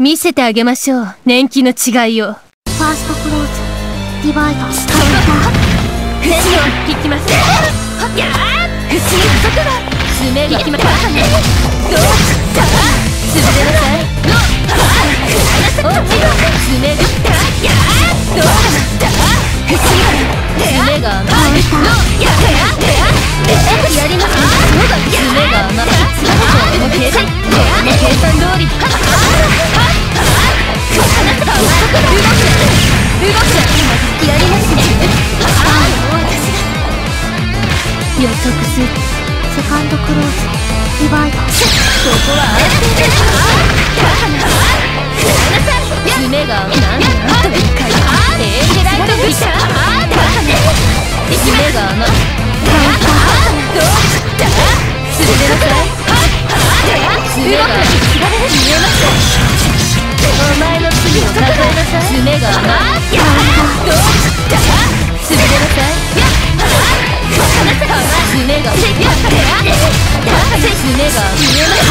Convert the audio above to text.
見せてあげましょう。年季の違いを。ファーストクローズディバイドカウンター口を引きますやー口に不足が。爪きますどうした潰れなさいのお爪が。やーどうした口に爪が。甘い予測するセカンドクローズディバイドここは安定です爪がなんと一回エージェライトビシャ爪が甘どうだ滑れなさい爪が見えましたお前の罪を数えなさい。爪が甘どうだ爪が。見えな